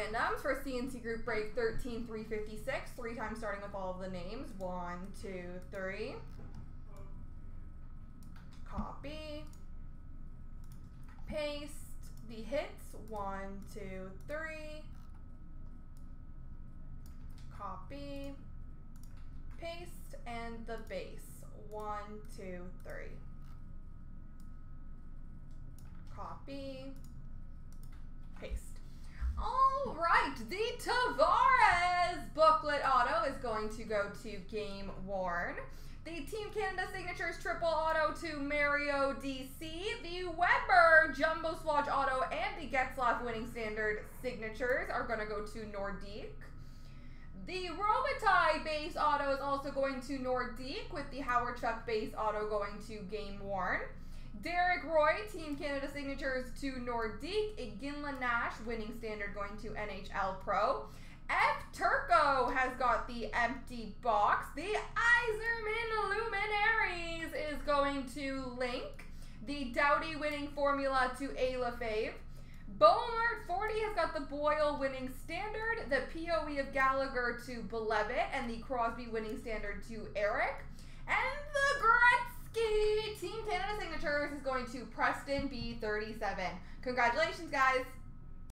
randoms for CNC Group Break 13356. Three times starting with all of the names. One, two, three. Copy. Paste the hits. One, two, three. Copy. Paste and the base. One, two, three. Copy. Paste. All the Tavares booklet auto is going to go to Game Worn. The Team Canada Signatures triple auto to Mario DC. The Weber Jumbo Swatch auto and the Getzlaf winning standard signatures are going to go to Nordique. The Robitaille base auto is also going to Nordique with the Hawerchuk base auto going to Game Worn. Derek Roy, Team Canada signatures to Nordique. Iginla Nash, winning standard going to NHL Pro. F. Turco has got the empty box. The Yzerman Luminaries is going to Link. The Doughty winning formula to Ayla Fave. Beaumont 40 has got the Boyle winning standard, the POE of Gallagher to Belevit, and the Crosby winning standard to Eric. And Team Canada signatures is going to Preston B37. Congratulations, guys!